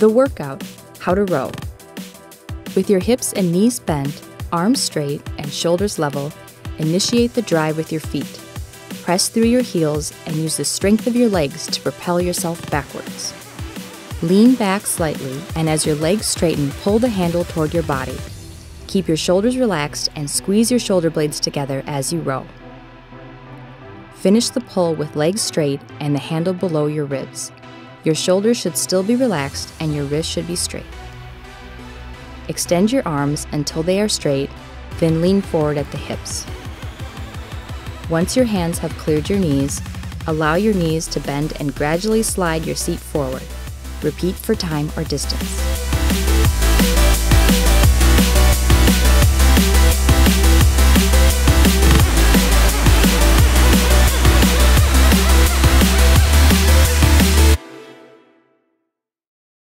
The workout How to Row. With your hips and knees bent, arms straight, and shoulders level, initiate the drive with your feet. Press through your heels and use the strength of your legs to propel yourself backwards. Lean back slightly, and as your legs straighten, pull the handle toward your body. Keep your shoulders relaxed and squeeze your shoulder blades together as you row. Finish the pull with legs straight and the handle below your ribs. Your shoulders should still be relaxed and your wrists should be straight. Extend your arms until they are straight, then lean forward at the hips. Once your hands have cleared your knees, allow your knees to bend and gradually slide your seat forward. Repeat for time or distance.